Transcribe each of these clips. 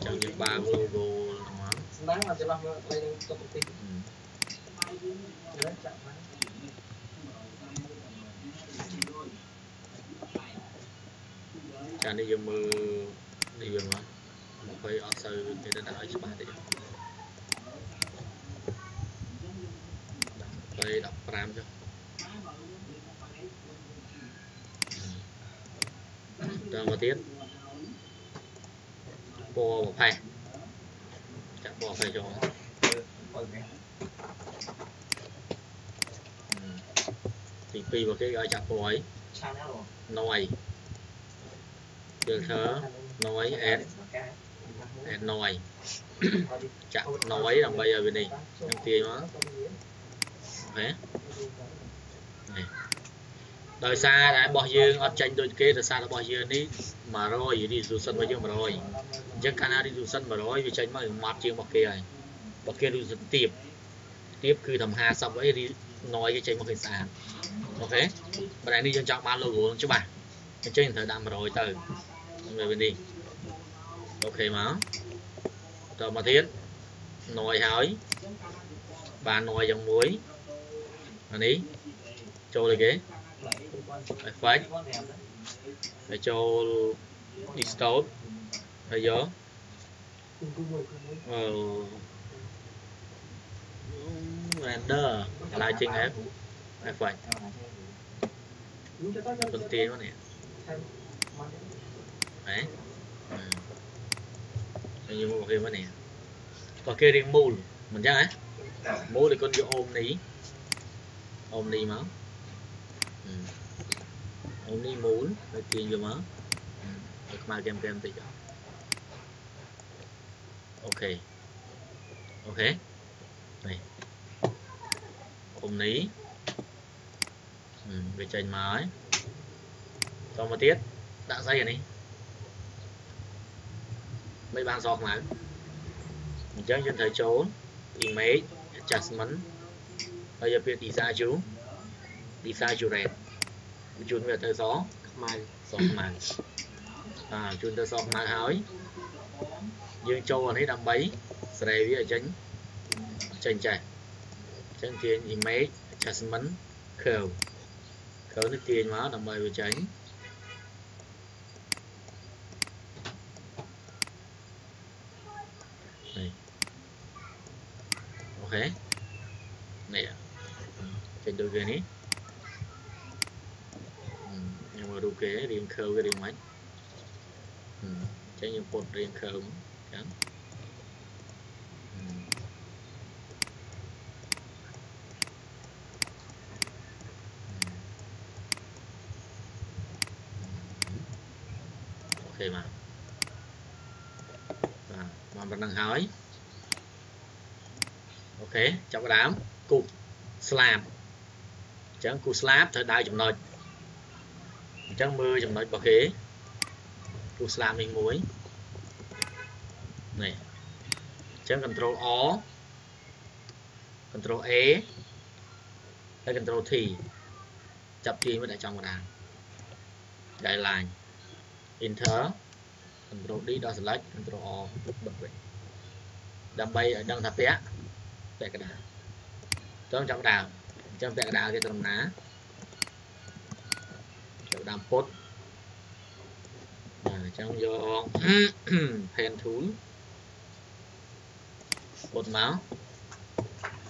Chẳng như ba logo hóa Đáng là sẽ làm đây lên cho công ty đi dùng Đi á Một cái ở sư Cái đánh ở dưới ba đi Đây đọc pram cho đang mà tiếp bộ một phải chắc bộ phải rồi. Ừ. Thì phi cái gọi chắc bộ ấy. Nói từ thớ. Nói ad ad nói chắc nói bây giờ bên này em tiền đó thế này. ដើម្បីឲ្យវានេះនឹងទាញមកហេនេះដោយសារតែរបស់យើងអត់ចាញ់ដូចគេដោយសាររបស់យើងនេះ100 resolution របស់យើង100អញ្ចឹងកាលណា resolution 100វាចេញមកវាម៉ត់ជាងរបស់គេហើយរបស់គេ resolution ទាបទាបគឺតាម50អី noise គេចេញមកឃើញស្អាតអូខេបើនេះយើងចង់បាន logo នឹងច្បាស់អញ្ចឹងយើងត្រូវដាក់100ទៅវាវានេះអូខេមកតមកទៀត noise ហើយបាន noise យ៉ាងមួយអានេះចូលអីគេ Perfect. Phải cho distort. Thế giới. Ờ. Render lại trên app. Perfect. Cần tiền quá nè. Đấy. Ừ. Như một cái quá nè. Còn kia riêng mù mình chắc ấy. Mù thì con vô ôm ní. Ôm ní máu. ក៏គេរៀងមូលមិនចឹងហ៎មូលឯកូនយកអូមនេះអូមនេះមកអឺអូមនេះមូលហើយទាញយកមកអឺឲ្យខ្មៅកែមកែមតិចចុះអូខេអូខេនេះអូមនេះអឺវាចេញមកហើយតមកទៀតដាក់ស្អីអានេះមិនបានសខ្មៅអញ្ចឹងយើងត្រូវចូល image adjustment ហើយយកពាក្យ design to design to red បញ្ជូនវាទៅសខ្មៅសខ្មៅអាជូនទៅសខ្មៅហើយយើងចូលអានេះដើម្បីសេរីវាឲ្យចេញចេញចេះអញ្ចឹងទាញ image adjustment curve curve នេះទាញមកដើម្បីវាចេញអូខេនេះចេញដូចគេនេះខ្ញុំមើលរូប គេរៀងខើវារៀងម៉េចចេញខ្ញុំពុតរៀងខើមកចឹងអូខេមកបាទមកប៉ុណ្្នឹងហើយអូខេចាប់ផ្ដើមគូសស្លាបអញ្ចឹងគូសស្លាបត្រូវដើរចំណុច អញ្ចឹងមើលចំណុចរបស់គេគូសស្លាបនេះមួយនេះអញ្ចឹង control O control A ហើយ control T ចាប់ទាញមកដល់ចំកណ្ដាល guideline enter control D ដល់ select control O បិទវិញដើម្បីឲ្យដឹងថាពាក់ពាក់កណ្ដាលតើចាំកណ្ដាលអញ្ចឹងពាក់កណ្ដាលគេត្រឹមណា ចាប់ដើមពុតបាទអញ្ចឹងយក pen tool ពុតមក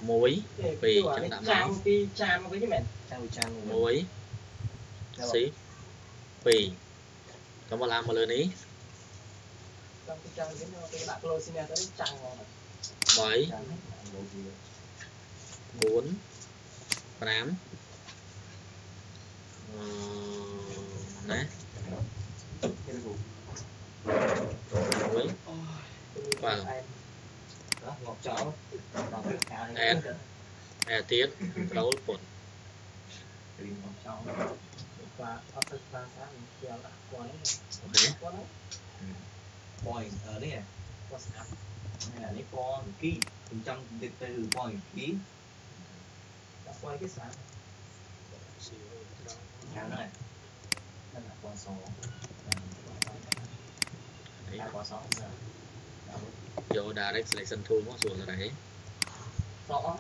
1ពីរចឹងដាក់មកចាំពីចានមកវិញមែនចាំពីចានមកវិញ1 C 2ក៏មកឡើងមកលើនេះចាំពីចានវិញទៅដាក់ close នេះទៅចាំងមក3ចាំ4 5 đấy. Mấy. wow nè nè tiếc đấu quần point ở đây à? WhatsApp này là con ký phần trăm từ từ point ký đã cái sáng sáng này tức là qua số đấy là qua số giờ vô direct selection tool nó xuống rồi đấy. Rõ.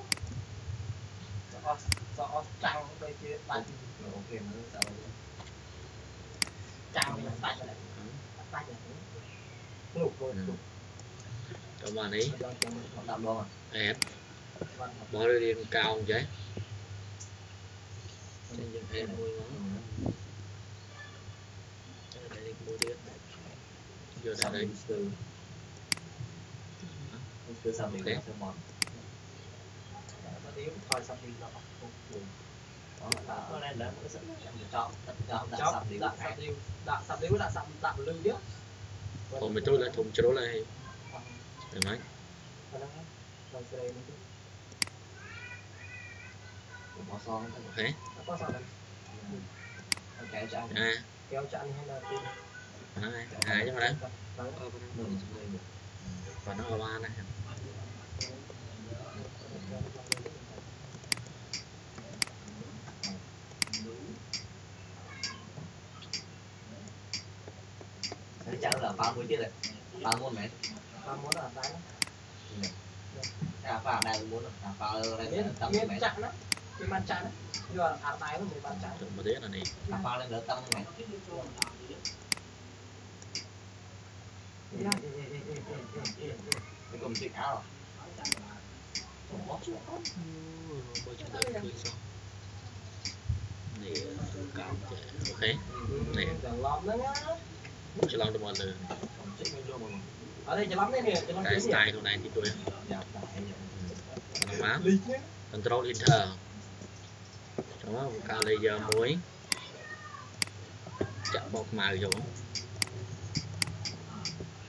Rõ rõ. Trăng bên kia ba ok nó sao trăng là ba chữ rồi. Cho mà ấy ép bỏ đi cao không chứ em từ sang đến từ từ sang đến sang món nó yếu thôi xong đi nó không buồn đó là lấy mỗi sự em chọn chọn đặt sập điếu đặt sập điếu đặt sập điếu đặt sập đặt lưu chứ còn mình tôi là thùng chỗ này. Thoải mái hả kéo chặn hay là đấy đấy mà đấy và nó ở ba này chắc là ba mươi tiết rồi ba môn mấy ba môn là tám à vào đây muốn rồi vào lên biết tầm mấy chặn đó mặt chặn đó giờ áp tay nó mới mặt chặn được một tiết là đi vào đây được tầm mấy cùng chiếc áo rồi. bôi cho đợi cười xong này cao trẻ ok này ច្រឡំហ្នឹងណា cho lòng được một lần Còn chiếc mình luôn mà. អត់ទេច្រឡំ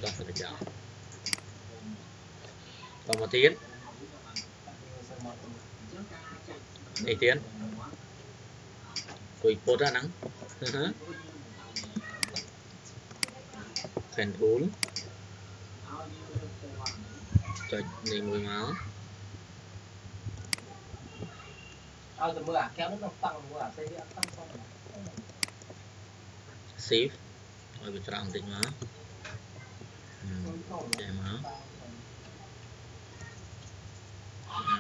ដោះទៅចោលបន្តមកទៀតនេះទៀតគួយពុតហ្នឹងផែនធូលចុចនេះមួយមកឲ្យទៅមើលអាកែវនោះតង់មើលអាផ្សេងទៀតអត់តង់ផង save ឲ្យវាត្រង់បន្តិចមក để mở.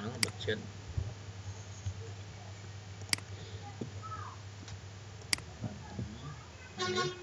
Nó bật chân. Thank you.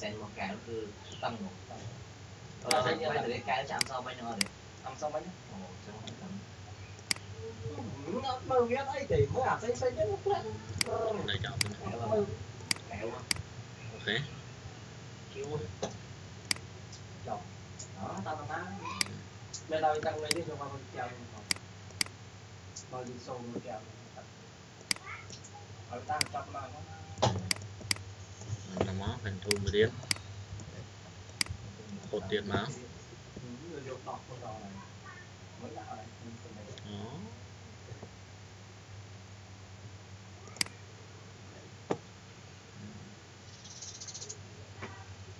sen một cái cứ tăng một tăng ờ bây giờ cái cái chạm sau bao nhiêu rồi អំសុំហ្នឹង ồ cho nó tăng អត់មើលវាអីទេមើលអាផ្សេងផ្សេងទៀតផ្លែ đây chọn cái này. kéo មើល kéo á ok kéo ចុះអត់តាមណាមែនដល់តាំងនេះយកមកកែវមកមកយីសូមកែវឲ្យតាមចាប់មក là máu thành thu mười tiếng một tiền máu đó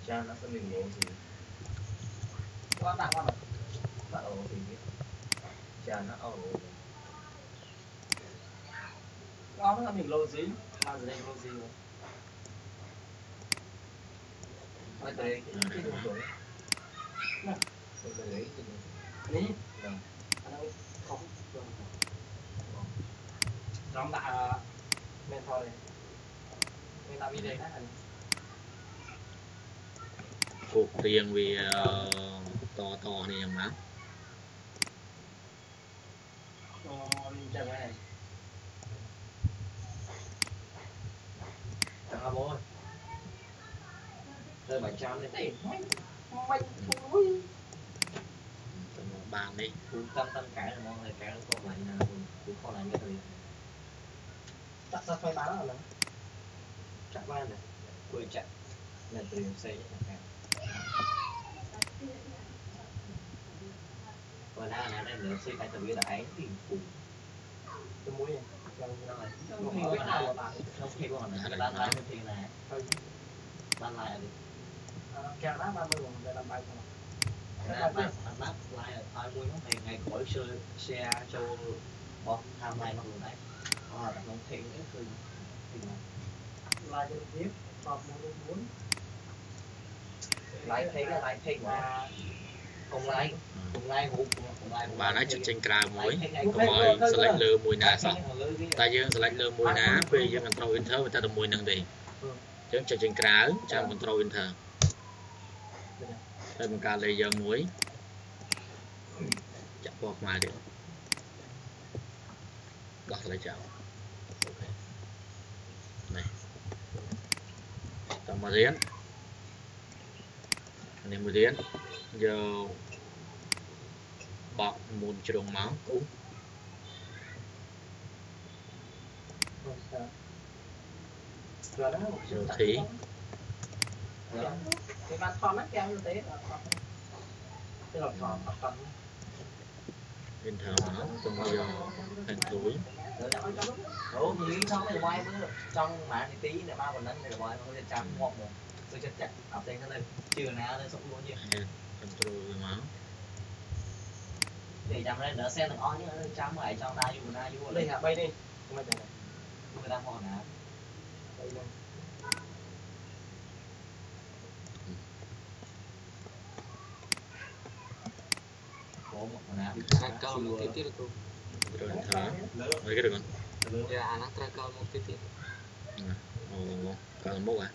cha nó sẽ mình bố gì qua bạn qua bạn bạn ổ thì cha nó ổ đó nó là mình lô gì mà giờ đây, lô gì rồi Rộng tạ mentor này Người ta bị đề khác hình ถูกเรียงเวียเอ่อต่อต่อเนี่ยยังมั้ง Cho mình chạy qua này tới 700 đi. Bàn đi. Tâm tâm cả là mọi người cả là con lại cũng con lại như thế này chắc sao bán rồi. Chắc bán này. Quên chắc nên từ xe chắc cả còn đang là đang được xe cái từ biết là ấy thì cũng cái mũi này. Không khi biết nào bạn không khi còn là bán lại thì là bán lại đi កែណាបានមើលតែដល់បាយផង bạn bạn bạn bắt like ai mua nó ngày ngày khỏi share share cho bọn tham lai nó luôn đấy à bạn không thiện cáiคือthì mà ឡាយទៅទៀតតបមួយមួយ like thấy cái like thấy mà cùng like cùng like hụt cùng like បានហើយចិត្តចេញក្រៅមួយកុំឲ្យ select លើមួយណាសោះតែយើង select លើមួយណាពេលយើង control enter វាទៅតែមួយនឹងទេអញ្ចឹងចុចចេញក្រៅចាំ control enter ហើយបង្កើត layer មួយចាក់ពណ៌ខ្មៅទៀតដោះ select ចោលអូខេនេះតមករៀននេះមួយរៀនយកបកមូនជ្រុងមកគូ rồi đó rồi thì bạn thò mắt như thế bên thảo nó trong bao giờ thành tuổi Ủa, mình nghĩ xong thì quay trong mạng thì tí là ba mình lên thì quay nó sẽ chạm một một tôi chắc chắc học tên lên chưa nào lên sống luôn chứ rồi máu để chạm lên đỡ xe được on chứ chạm lại trong đa dù đa dù đây hả bay đi không phải đây người ta mòn hả bay luôn Trakal muktitir itu. Lagi dengan? Ya anak trakal muktitir. Nah, oh, kalmo à?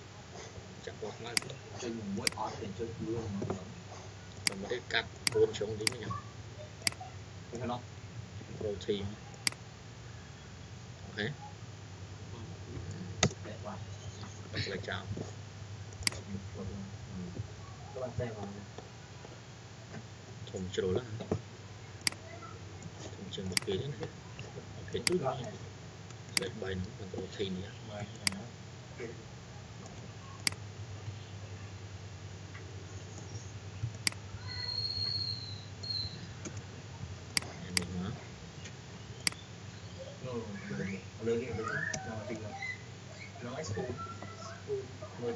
Chắc quá mà. Cho mình muốn ót thì cho luôn. Còn cái cắt cuốn xuống tí mới nhầm. Cái đó. Protein. Ok. Đặt lại chào. Ừ, ừ. Các bạn xem. 동치로라 동치 먹게 되네 이렇게 뚫어 내 cái, 만들어 테이니야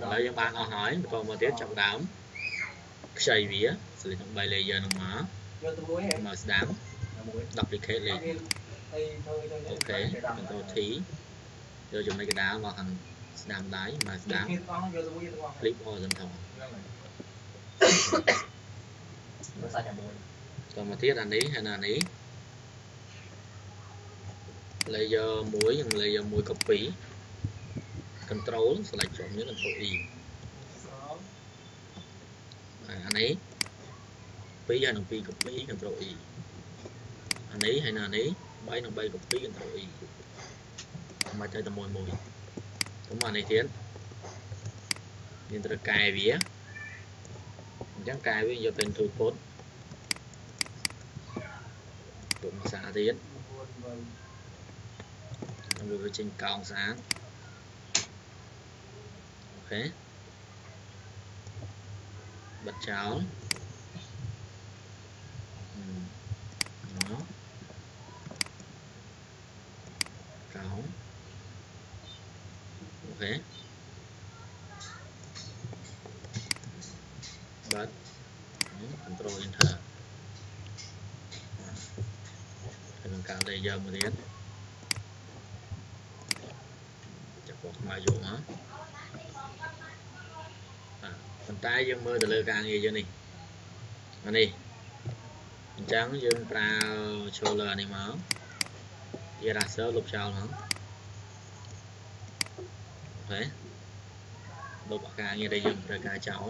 lấy cho bạn họ hỏi còn một tiếng trọng đảm xây vía select នឹង3 layer នឹងមកយកទៅមួយមកស្ដាំ duplicate layer អូខេ control T យកចំណុចកណ្ដាលមកខាងស្ដាំដៃមកស្ដាំ click horizontal តមកទៀតអានេះហើយនៅអានេះ layer 1និង layer 1 copy control select ជាប់នេះ control E អានេះ 2ហើយនឹង2 copy control E អានេះហើយនៅអានេះ3និង3 copy control E មកទៅតែមួយមួយទៅមកអានេះទៀតយើងត្រូវកែវាអញ្ចឹងកែវាយកទៅ input put ទុកមកស្អាតទៀត buồn buồn ដើម្បីវាចេញកោងស្អាតអូខេបិទចោលអឺមកកោង អូខេបិទ control enter ហើយនឹងការ layer មួយទៀតចាប់ពណ៌ខ្មៅយកមកអាប៉ុន្តែយើងមើលទៅលើការងារយើងនេះអានេះអញ្ចឹងយើងប្រើឈលលើអានេះមក eraser លុបចោលមកអូខេ លុបអាការងារដែលយើងត្រូវការចោល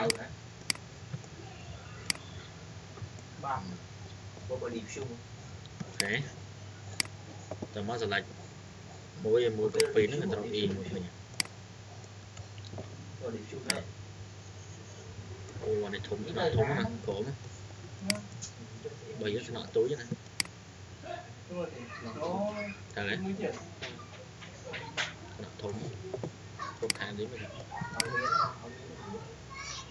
hai nữa ba body shoe okay termasuk lagi mỗi em mỗi cái pin nó người ta in ôi bọn này thủng nó thủng nó cổm bây giờ nó tối vậy này thằng đấy nó thủng thủng hàng đấy mình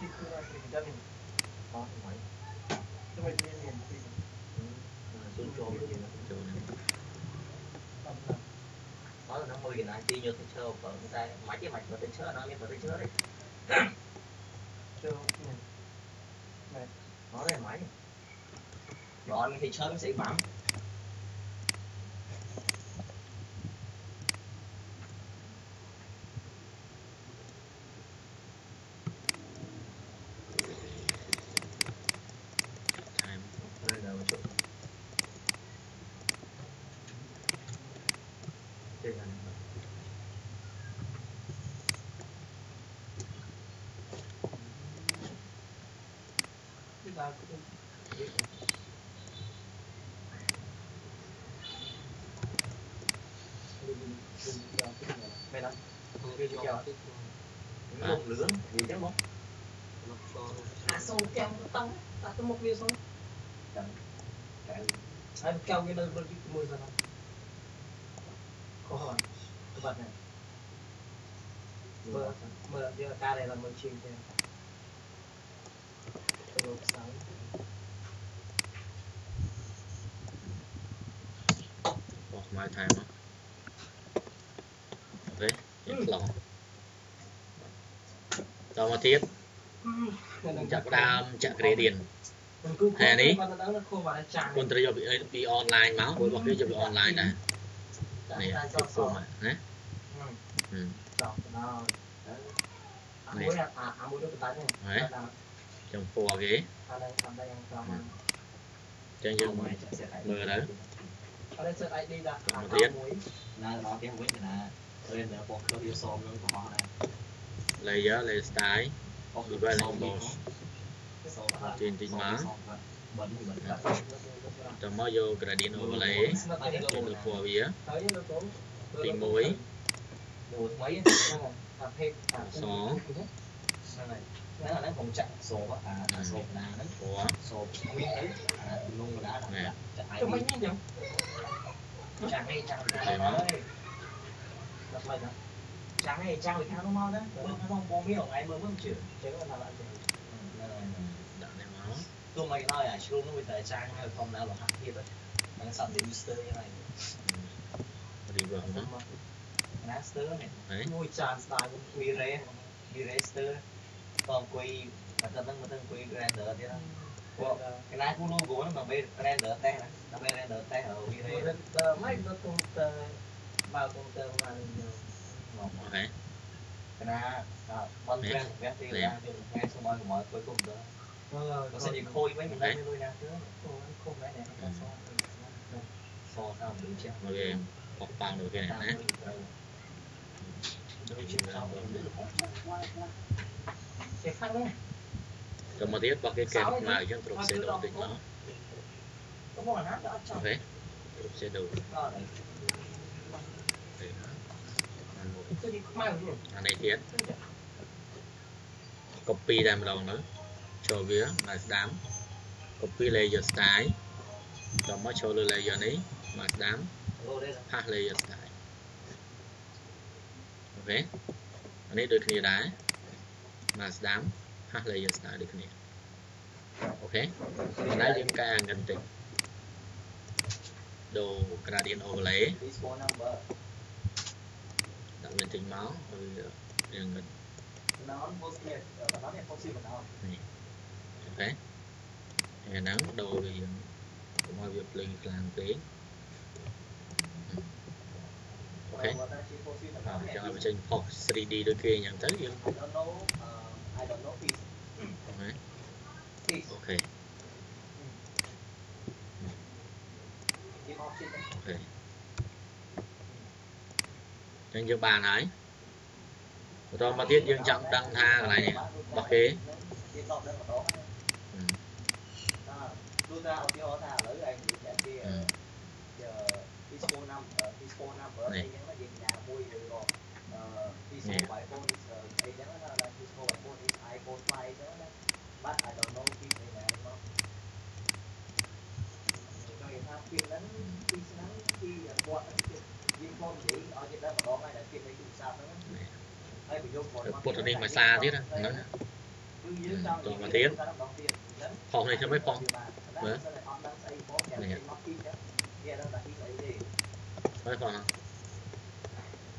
khi xưa thì gia đình có máy nhưng mà nên liền thì xuống chỗ nó cũng chỗ đó là nó mười là chi nhiều của chúng ta máy cái mạch vào tới chữa nó lên vào tới chữa đi, chưa nó đây máy bọn thì chơi sẽ bám. Cũng mày đó Tôi cho cho. tích lông lưỡng gì chứ không lọc cho à sâu keo nó tông ta có một viên sâu cái ai keo cái nơi bên cái môi ra nào có hỏi cái vật này vừa mở giờ ca này là mở chìm thế tôi sáng my time អូខេយើងឆ្លងតមកទៀតចាប់ដើមចក្រេរៀនហើយនេះគុនត្រីយកពីអនឡាញមករបស់គេយកពីអនឡាញដែរនេះគុំណាចាប់ដល់មួយអាមួយទៅបាត់ហ្នឹងចំពោះគេចឹងយើងមើលទៅ ID ដាក់ទៀតណាដល់ទៀតវិញណា render របស់ club វាសមនឹងរបស់ដែរ layer layer style អស់ level របស់ទីទីមកតើមកយក gradient overlay ចូលលើពណ៌វាទី1មួយថ្មីអាភេទអាសហ្នឹងហើយ trên má. bẩn bẩn Nó- តមកយក gradient overlay nó thấy ចេញ nó ទៅពណ៌វា tới nó tốn Tí muối. một mấy à phê à Sò. này nó là nó không chặn sổ à là sổ là nó ពណ៌ sổ nguyên tới à luôn đã Nè. là chặn ai cho mấy nhá nhở chặn hay chặn Để chặn má. ơi đặt lại đó chặn hay chặn người ta nó mau đó bơm nó không bơm biết không ai bơm bơm chưa chứ là lại rồi ដាក់នេះមក tôi mày nói à chú nó bây giờ trang hay không nào là hạt kia đấy đang sẵn để booster như này reverse មក master này ហេ ngôi tràn style cũng quy rê quy raster còn quy mà tao đang mà tao quy render thế đó Wow. cái kuih macam tu macam kuih render dia lah Wow, kena aku lu gua nak beli render teh lah, tapi render teh lah. Render, mai tu kung te, ba kung te mana cái Okay. Kena, bon brand, brand thì là ngay xong rồi mọi cuối cùng đó. Nó sẽ bị khôi mấy mình lên đôi nào chứ. không cái này nó so. So sao đứng chưa Ok, một bằng được cái này nè. Đứng trên sau. ណា đôi chưa sao được cái khác đấy តមកទៀតរបស់គេកែខ្មៅអញ្ចឹងគ្រប់ shadow តិចមក có một hát đó អូ trong ខេគ្រប់ shadow đó này ទេអានមក tôi đi mai rồi អានេះទៀត copy តែម្ដងទៅចូលវាមកស្ដាំ copy layer style តមកចូលលើ layer នេះមកស្ដាំ lô đây là ផាស layer style អូខេអានេះដូចគ្នាដែរ មកស្ដាំផាស layer style ដូចគ្នាអូខេប៉ុន្តែយើងកែអាងិនតិចដូរ gradient overlay this phone number ដាក់វាតិចមកឲ្យវារៀងងិន nó post này nó này post mà nó អូខេហើយហ្នឹងដូរវាយើងកុំឲ្យវាភ្លេងខ្លាំងពេកអូខេ mà ta chỉ post mà អ nó ញ្ចឹង này ឲ្យវាចេញផុស 3D ដូចគេអញ្ចឹងទៅយើង Okay. Okay. Okay. Trên dương bàn ấy. Tôi mà thiết dương chẳng đăng tha cái này nè. Bật kế. ព្រោះថាឧទាហរណ៍ថាឥឡូវឯងនិយាយតែពីពីស្គូល number ពីស្គូល number អីចឹងយើងញ៉ាំមួយឬក៏ rồi rồi ờ his Nè. mobile phone is uh, ấy đó là his mobile phone is iPhone 5 đó but I don't know his name là nó cho người ta phiền lắm khi sáng khi bọn nó phiền viên phone vậy ở trên đó mà xa chứ đó nó Ừ, mà tiến. phòng này cho mấy phòng mấy phòng nào Chắc con nó dân bà mù nuôi mở Nên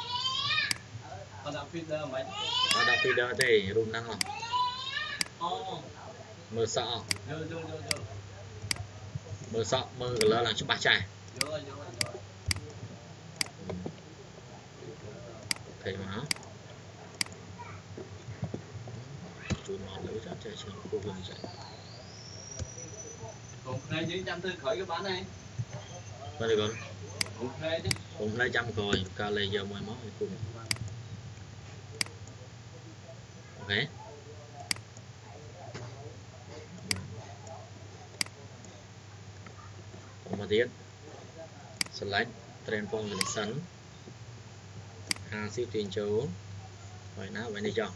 ở đặt phía feeder đó ở feeder thì room năng không mơ mưa sợ vô mơ mưa sợ mưa cái lớn là chút bạc chai thấy mà chú nó lấy ra chạy trên khu vực chạy Còn nay dưới trăm tư khởi cái bán này. Vậy thì con Còn nay chứ. lấy trăm rồi ca lê giờ mười món thì cùng អូខេមកទៀត select train function អាស៊ីទាញចូលហើយណាវិញនេះចុះ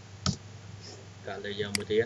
កាត់លើយើងមួយទៀត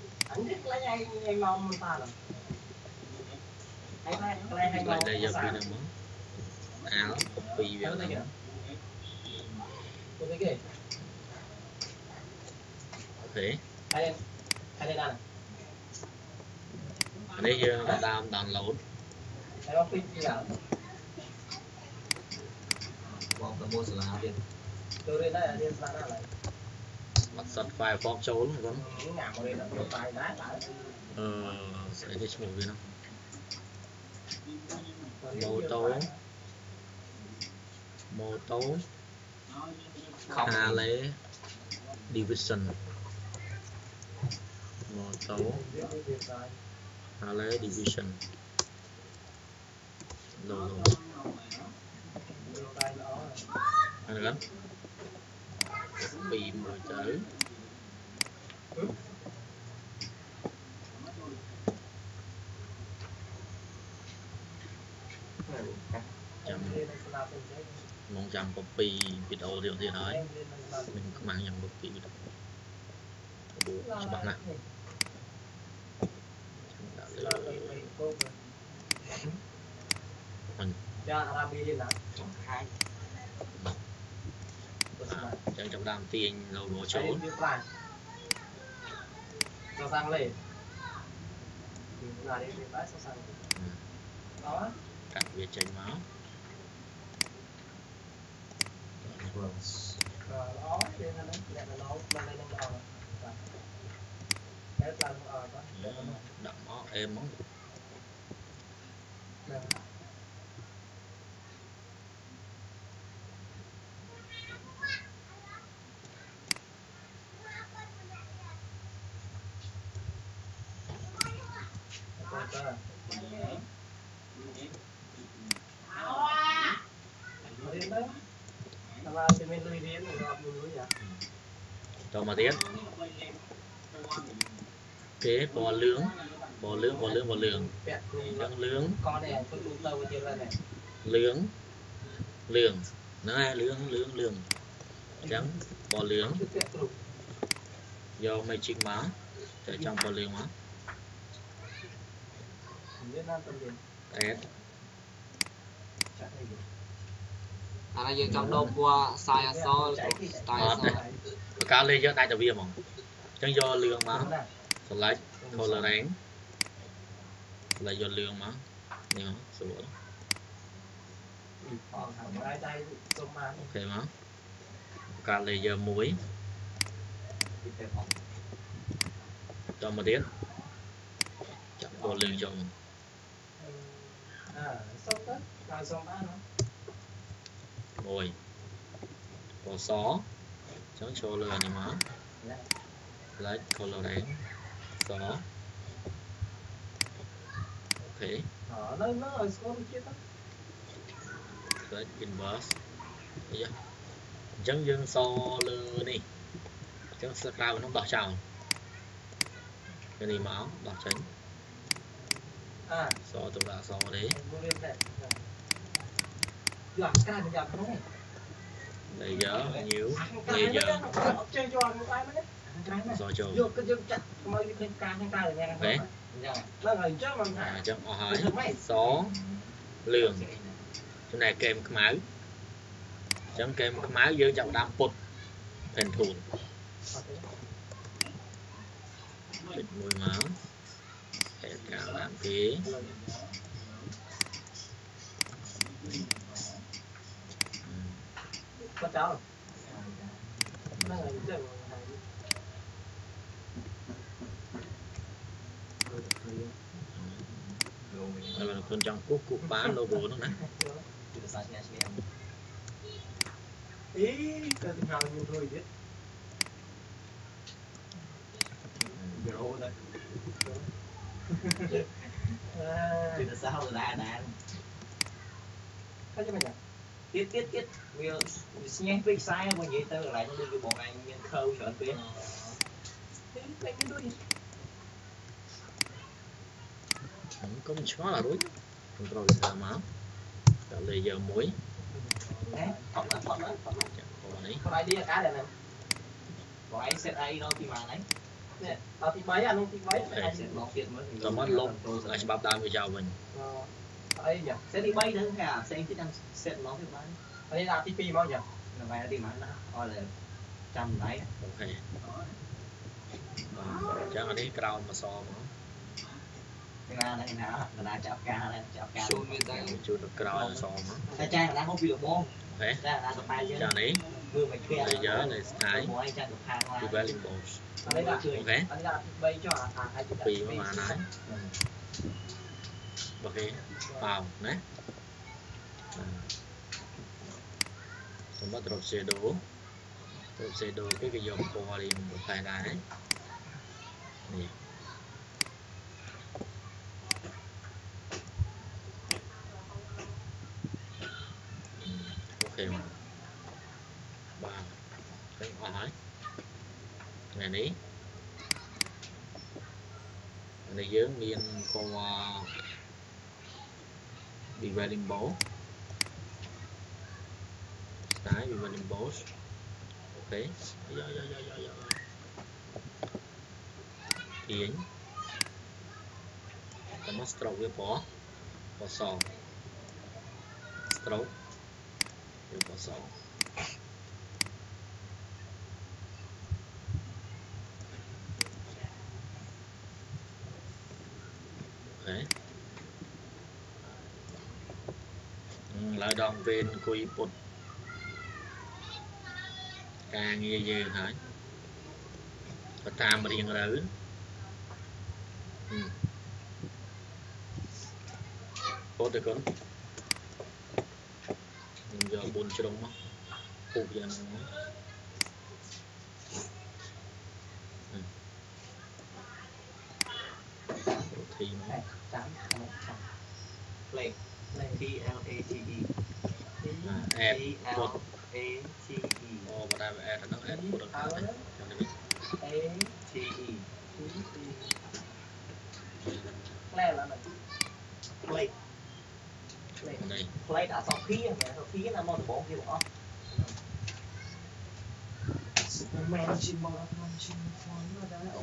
Tôi thấy kìa. ok Anh em. Anh em ăn. ở đây giờ là pin gì à? Vòng cái mua sữa lá tiền. Tôi đây là điên ra lại. bắt trốn rồi con. Ờ sẽ đi một cái nó mô tố. Mô tố. Division. Mô tố. Division. Lô lô. anh gắn bị mười chữ chăm mong chăm copy video điều gì đấy mình cứ mang nhầm copy video. Bố, cho bạn lựa mình Cho Arabi đi nào. Hai. Chẳng trong đam tiền chỗ biết lại. Cho sang lên. Ừ. Đó. cạnh về tranh máu Gross. Rồi đó, trên មកទៀតគេពណ៌លឿងពណ៌លឿងពណ៌លឿងពណ៌លឿងលឿងលឿងក៏ដែរធ្វើទូទៅវាទៀតដែរលឿងលឿងហ្នឹងហើយលឿងលឿងលឿងអញ្ចឹងពណ៌លឿងយកមេជីកមកតែចង់ពណ៌លឿងមកអេតអានេះយើងចង់ដូរពណ៌ខ្សែអសរស្ទាយអសរ ការលេងយើងដាច់តែវាហ្មងអញ្ចឹងយកលឿងមក select coloring select យកលឿងមកនេះមកស្រួលអូខេមកការ layer មួយចាំមកទៀតចាប់យកលឿងចូលមកអឺសុខទៅការសុំបានណាមួយពណ៌ស ចឹងចូលលើ animal like coloring សអូខេអើនៅនៅឲ្យស្គាល់ទៀតទៅ like inverse យ៉ាអញ្ចឹងយើងសលើនេះអញ្ចឹងស្លឹកក្រៅនោះដោះចោលនេះមកដោះចេញអាសទៅដាក់សទេយកស្កាយយកក្នុង layer ញៀវ layer ចេះយកមកឯមិនសចូលយកគឺយើងចាក់មកវាឃើញការហ្នឹងតើយ៉ាងហ្នឹងហ្នឹងហើយអញ្ចឹងបងថាអញ្ចឹងអស់ហើយសលឿងចំណែកហ្គេមខ្មៅអញ្ចឹងហ្គេមខ្មៅយើងចាប់ដាក់ពុត pen tool ពេចមួយមកហេតុការបានគេ Thank you. có cháu rồi nó là những cái Đây là con trong cúc cục bá logo nó nè. Ý, cái thằng nào như chứ, biết. Bro đây. Thì sao là đà. Cái gì mà nhỉ? ទៀតទៀតទៀតវាវាស្ញេះពេកខ្សែមកនិយាយទៅកន្លែងនេះគឺបងឯងមានខើច្រើនពេកពេកដូចខាងកុំឆ្ងល់អារួចខ្ញុំត្រូវស្ដាប់មកតែលេយមួយណែអត់អត់អត់អត់ចាបងនេះបងឯងឌីអាកាដែរណាបងឯង set អីដល់ពីម៉ានហ្នឹងនេះដល់ទី3អានោះទី3អាច set មកទៀតមើលតាមលុបស្ដាប់ច្បាប់ដើមវាចោលវិញអូ ស្អីចាសេតទី3ហ្នឹងគេអាផ្សេងទៀតតាមសេតឡងវាបានហើយដាក់ទី2មកចាល្បែងទីបានណាអត់ចាំដៃអូខេអញ្ចឹងអានេះក្រោមអសមកណាណាណាណាចាប់ការចាប់ការជូនមានដៃជូនទៅក្រោមអសមកតែចាណាមកពីលបងហេចាណាសុផាយើងចានេះមើលមកឆ្កែយើងនៅស្ថាយមួយចាសុផាឡើងពី Valley Boss អូខេអានេះដាក់ទី3ចុះអាអាទី2មកបានហើយ រាប់ drop shadow drop shadow គេគេយកពណ៌រៀងប្រហែលដែរនេះអូខេមកបាទឃើញអស់ហើយថ្ងៃនេះ này valing ball Start with valing balls. Okay. Ya ya ya ya ya Tiến Cảm ơn stroke với bó Bó sò Stroke. Với bó sò វេនអង្គុយពុតការងារយើងហើយបើតាមរៀងរើពុតទៅកូនខ្ញុំយក4ជ្រុងមកពូកយ៉ាងហ្នឹងទីមកចាំចាំ play P L A T E à, T em L bụt A T E Ồ, mà đây em nó em bụt được áo rồi đó cho nên ê T E le là này play នេះ ផ្លេតអសភីមែនអសភីណាមកដំបងគេបងអស់មែនជីមកអត់មកជីមកហ្វនណាដែរអូ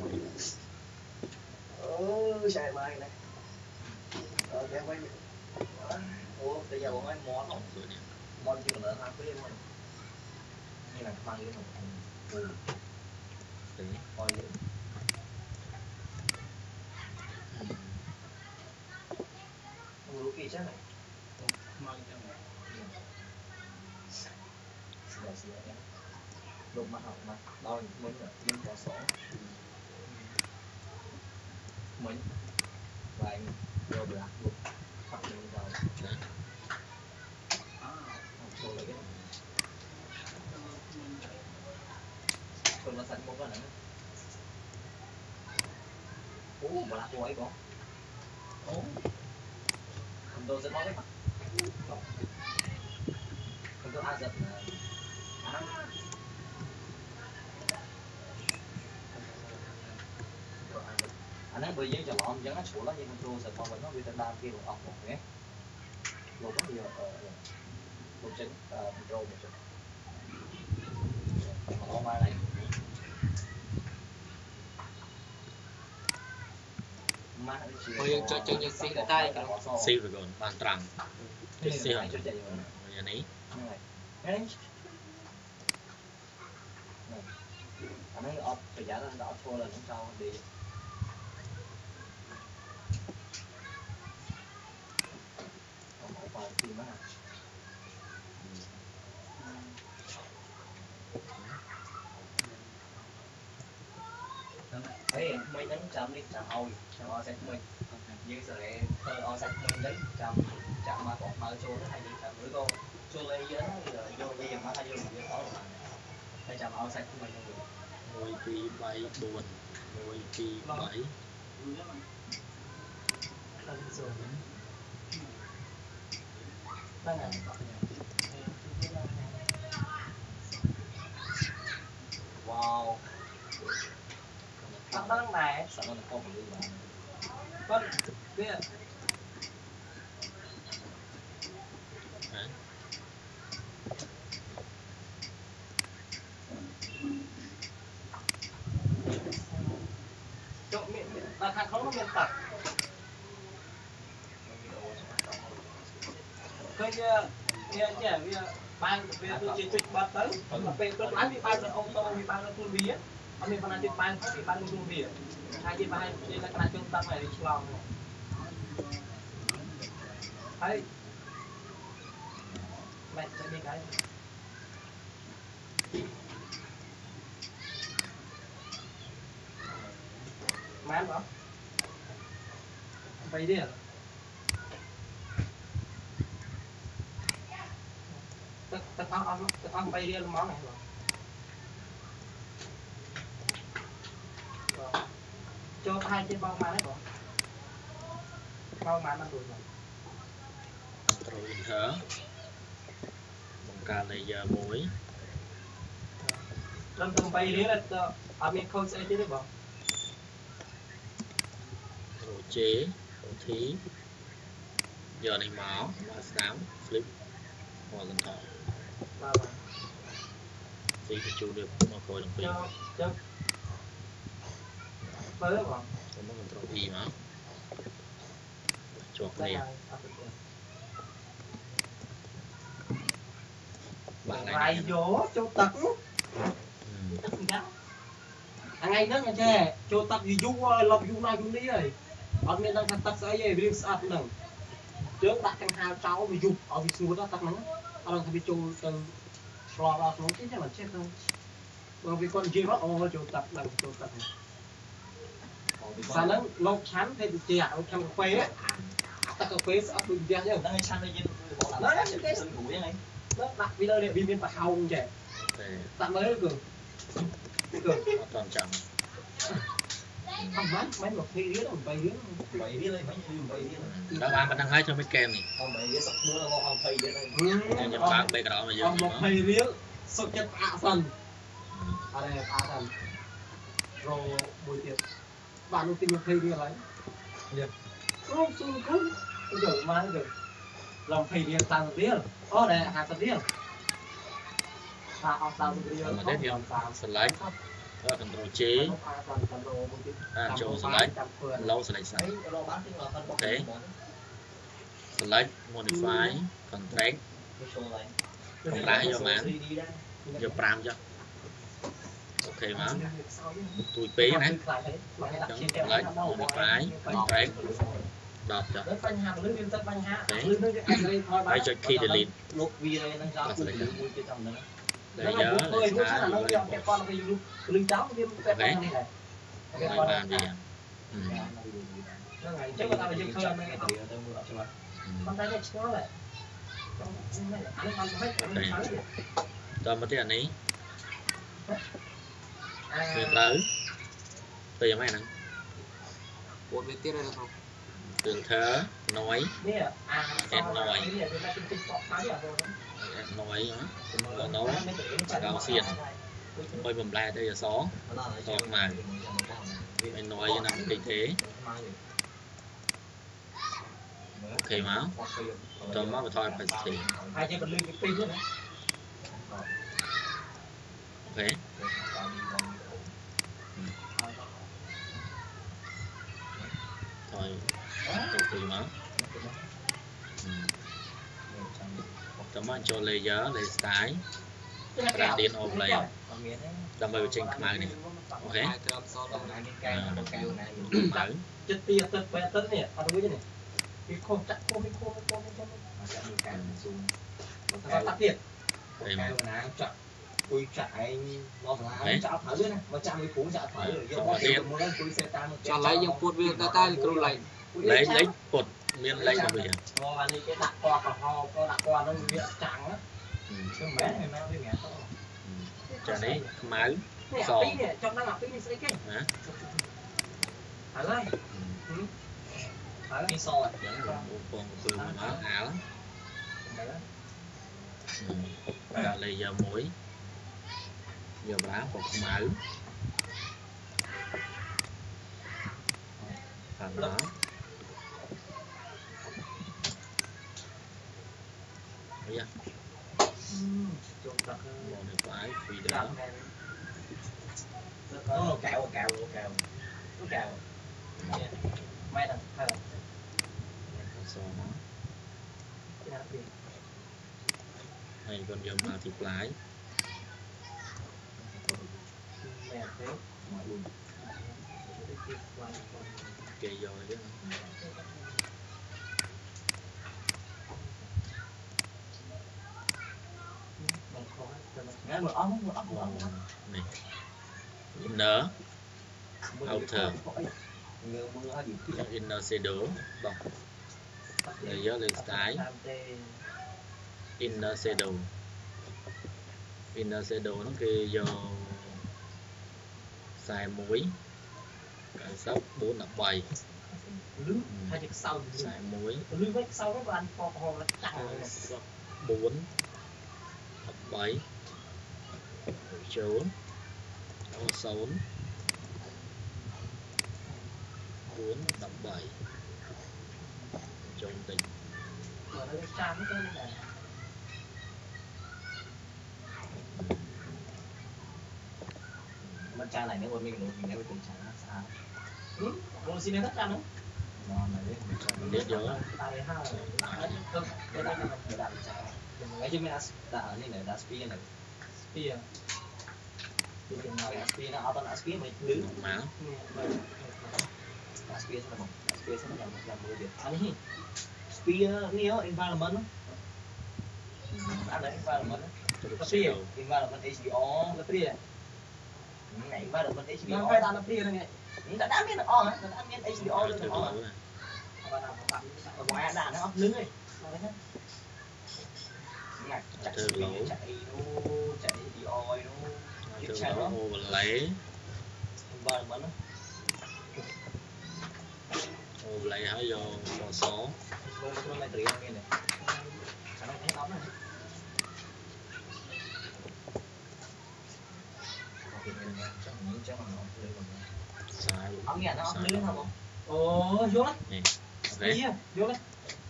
អឺឆែមកណាអឺតែវិញអូតែយកបងឲ្យមាត់ អត់ខ្លួន 먼지가 나나 끌리면 그냥 가만히 이러면 그 되니? 어 이제 음. mang 있잖아요 어, 가만히 있잖아요 진짜 진짜 lúc mà học mà đau mình mình có số mình và anh rồi là một phạm nhân vào sẵn một lần nữa Ủa, mà là cô ấy có Ủa Không tôi dẫn có cái mặt Không tôi ai giật À anh ấy bị dưới chồng ông chẳng á sủa lắm nhưng tôi sẽ có vẫn nó bị tên đam kia một ông một nhé một có nhiều một chín và rô một chín còn lỗ mai này Hồi cho cho cho xí là tay Xí rồi còn bàn trắng Thì xí là Rồi này Cảm ơn ọt Phải giả lên đỏ thua lần sau đi Còn mẫu đến trạm đi trạm hồi trạm o sạch mình. Như sẽ từ o sạch mình đến trạm trạm mà còn mở chùa nó hay đi trạm rưỡi cô. Chùa lấy dưới rồi vô bây giờ mà hay vô mình vô mà. Tại trạm o sạch mình. Rồi mười kỳ bảy buồn mười kỳ vâng. bảy. Ba ngày Wow. Bắt đó này Sợ nó không được bạn Vâng biết ណា Chỗ miệng Là thằng không có miệng tật Cái kia Kia kia kia Ban kia tôi chỉ trích bắt tới Mà bên tôi lái bị ban អត់មានបណ្ណាទៀតបានគេបានមួយវាហើយគេបានជាលក្ខណៈជើងតឹងហើយឆ្លងហើយបែបនេះដែរមែនបងបីទៀតទឹកទឹកអស់អស់ទឹកអស់3រៀលហ្មងហ៎បង ចេះបោកបានទេបងបោកបានបានរួចមកត្រូវវិញហើបង្កើត layer 1ដល់8រៀលអត់អត់មានខូចស្អីទៀតទេបងរូជេរូធីយកនេះមកមកស្ដាំ flip horizontal បាទបាទទីជួលនេះមកក្រោយដល់ពេលចឹងមើលបង control control V មកជាប់គ្នាបាទថ្ងៃយោចូលទឹកទឹកមិនដឹងថ្ងៃហ្នឹងអញ្ចេះចូលទឹកយូរហើយលប់យូរណាស់យូរនេះហើយអត់មានដឹងថាទឹកស្អីទេវាស្អាតហ្នឹងយើងដាក់កង្ហាលចោលវាយប់ឲ្យវាស្ងួតទឹកហ្នឹងអត់ដឹងថាវាចូលទៅឆ្លងដល់ក្នុងគេទេមិនចេះហ្នឹងបងវាគាត់និយាយមកអូចូលទឹកដល់ចូលទឹកហ្នឹង đứa đồng bay đứa Bảy biết đây, mấy như bảy biết đây ដល់បានប៉ុណ្ណឹងហើយចូលមិនកែមនេះ Còn bảy biết sắp mưa ngon ông thầy biết đây ខ្ញុំខ្ញុំបើក background មកយើង ông នេះ một មក thầy riêng sốt chất ạ dần à đây ạ dần rồi buổi tiệc bạn luôn tìm một thầy riêng lấy Dạ. không xuống không rồi mà được lòng phi riêng tam tập riêng ô đây hai tập riêng ta học tam tập riêng មកទេយើង select អឺ control J អាចូល select low select site ấy lo bán tiếng là phân bón Thế. select modify contract cái show này បំលាស់យកបាន 3D ដែរ យក5ចុះអូខេមកទួយពេកណា ណា ចឹង select modify contract 10ចុះ បញ្ហាលឿនវាទៅបញ្ហា ទេ លឿននឹងអាចលេងថយ បាទនោះទិញ20រៀលហើយនេះរូបសួរគុំយកមកទៅឡង20រៀល30រៀលអូដែរ50រៀលថាអស់30រៀលមកនេះខ្ញុំស្លេច Ctrl J បាទចូល select low select សិនអូខេ select modify contract កម្រាស់យកបានយក5ចុះ ok hả tôi phí nè. Chấm lấy một cái một cái. Đọt rồi đấy. Bây giờ khi delete để nhớ để xa rồi ok rồi làm gì vậy ừ. Okay. Rồi một tí anh ấy. វាត្រូវទៅយ៉ាងម៉េចហ្នឹងពួតវាទៀតហើយគ្រូ filter noise នេះអានេះវាតែតិចតក់មកនេះអត់ noise ហ្នឹងឲ្យបំលែទៅអសអត់ឡើយតខ្មៅមិន noise ណាតិចទេអូខេមកតមកបន្ថយ opacity ហើយជាពលឺពីពីណាអូខេ ថយទៅពីមកតមកចូល layer layer style អត់មានទេដើម្បីបញ្ចេញខ្មៅនេះអូខេហើយត្រឹមសល់ដល់ណាមានកែវដល់កែវណាខ្មៅចិត្តពីអត់ទឹកបែទឹកនេះអត់រួចទេពីខុសចាក់ខុសពីខុសខុសខុសចាក់មានកែវស៊ូមតែតាទៀតអីកែមកវណាចាក់ គួយចាក់ឯងមកសាលាចាក់ត្រូវណាមកចាំវាគ្រូចាក់ត្រូវយកមកទៀតមួយគួយសេតាម ចុះឡើយយើងពួតវាទៅតែគ្រូឡៃ លេខលេខពុតមានលេខរបស់វា អូអានេះគេដាក់ពណ៌ក្រហមក៏ដាក់ពណ៌ហ្នឹងវាចាំងណា គឺមែនមែនវាមែនទៅ ចានេះខ្មៅ នេះអាពីរនេះចង់ដឹងអាពីរនេះស្អីគេ ណា ឥឡូវហើយ នេះសអត់ ចឹងបងពងពើមកអាលដាក់ layer មួយយកបានពណ៌ខ្មៅបានមកអាយ៉ា giờ bá còn không máu thành nó thấy chưa một đường phải phi đó nó cào cào cào nó cào. Mai thằng thằng sao nó. Này còn giờ mà thịt lái kỳ rồi chứ này inner outer inner sẽ đổ bằng layer lên style inner shadow inner shadow nó kêu vô ងគេយក41 90 4 13 លឺថាជាខ្សោយលឺ 41 លឺវិញខ្សោយបានពណ៌ក្រហមចាក់ 94 13ចូលអូ0 4 13ចូលតិច មើលចាំទៅដែ rencananya buat minggu minggu itu rencana saham hmm mau sini tất cả nữa biết rồi. Cái chứ mình đã ở đây đã spia này. Spia spia nó ở bên spia mình đứng mà spia sao không spia sao làm làm mười việc anh hi spia nếu environment anh là environment spia environment HBO là spia រា này environment ដល់ HBO ពេលដាក់ទៅព្រាហ្នឹង đã đã biết nó hả đã biết HBO ទៅ rồi ទៅ nó ទៅ បាទដាក់ដាក់ ở ngoài đã nó ấp lưng ấy này chạy Thử lỗ. chạy đu chạy đi oi đu ទៅអូបន្លែ environment á អូបន្លែហើយយកពណ៌ស luôn luôn này tùy anh nghe này khả năng thấy ống này Ok, mình nghe, chắc là những chắc là nó lên rồi. ខ្សែ ống nghe nó ống lưng không អូយល់ នេះអូខេ នេះយល់ នេះ អានេះចាក់មកល្មមហ្នឹងអត់ចាក់ស្ពីណា Ông nhà nó không lưới hả bố? Ồ, vô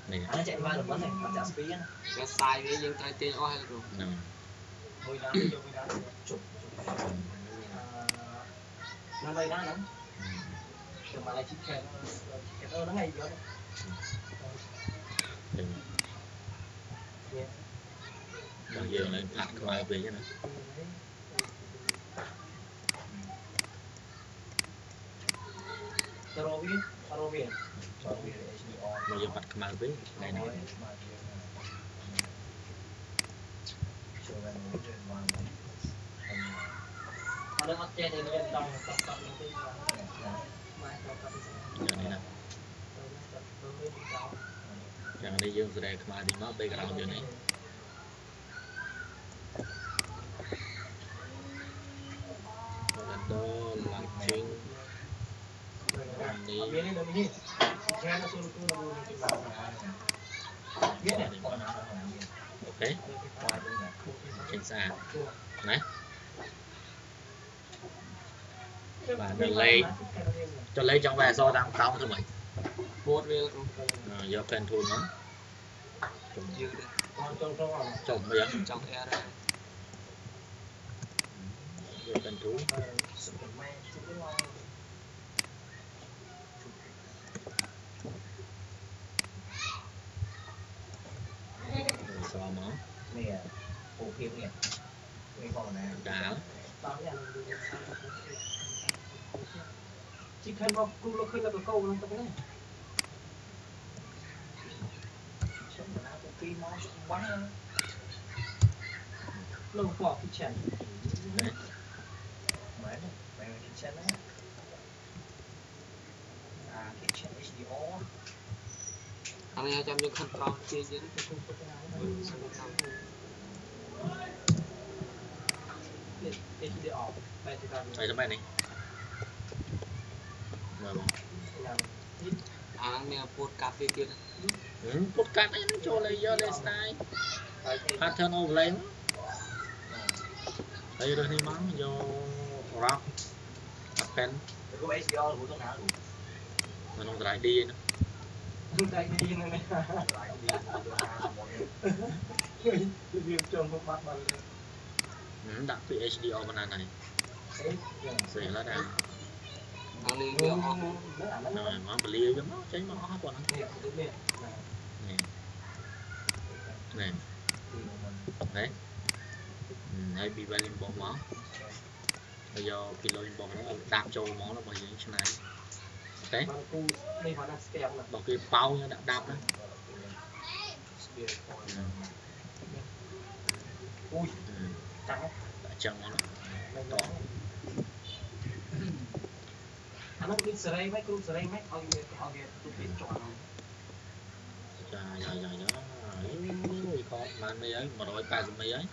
Này. Anh chạy qua được vấn anh chạy speed. Cái sai với dân trai tiên ôi hay rồi. Nè. Hồi đó đi vô hồi đó. Chụp. Nó đây mà lại chiếc kèm. Nó ngay vô. Đừng. Đừng dường lại lại qua về cho nó. រកវារកវាចូលវា HDR មកយើងផាត់ខ្មៅវិញថ្ងៃនេះចូលវិញទៅមកអត់អត់ចេះតែមានដងតបតនេះទេមកតបតនេះយ៉ាងនេះណាយ៉ាងនេះយើងស្រែខ្មៅទីមក background យើងនេះដល់ដល់ឡើងជើង ok. Tránh xa. Đấy và delay delay trong vài do đang tao thôi mày. Bốt với ờ, do cần thun lắm chồng dư đấy. Chồng bây giờ. Chồng e đây ừ, do cần thun សមកនេះពូភាពនេះនេះផងណាដាលដល់នេះជីខានមកគ្រូលោកឃើញដល់កកោហ្នឹងទៅណាខ្ញុំណាទៅពីមកច្បាស់លោកពក kitchen មែនមែន kitchen ណាអា kitchen HDR អានេះចាំយើងខិតក្រោមជាយើងទៅគុំទៅណា នេះ HDR តែទីតាម អីទៅម៉េចនេះមើលបង អាហ្នឹងមានពួតកាហ្វេទៀត ហឹមពុតកាត់អីហ្នឹងចូល layer layer style pattern overlay មកហើយរើសនេះមកយក rock pen ទៅ HDR ហូរទៅ ដៃនេះនឹងនេះវាចូលមកបាត់បាត់ដាក់ PhD អស់ប៉ុណ្ណាហ្នឹងសេឡើយណាអលីវាអស់ហ្នឹងមកបលីវាមកចេញមកអស់គាត់ហ្នឹងនេះនេះនេះហើយពីវ៉ាលីបោះមកហើយយកគីឡូបោះហ្នឹងដាក់ចូលហ្មងរបស់យើងឆ្នៃ អូខេបានគូនេះគាត់ណាស្គាំងណាដល់គេប៉ោងយើងដាក់ដាប់ណាអូយចាំដាក់ចឹងមកណាតអានោះគឺសេរីមិនគ្រូសេរីមិនឲ្យវាឲ្យវាទុកវាជាប់ចាយ៉ាយ៉ាយ៉ាអីក៏បាននេះហើយ180មីហើយ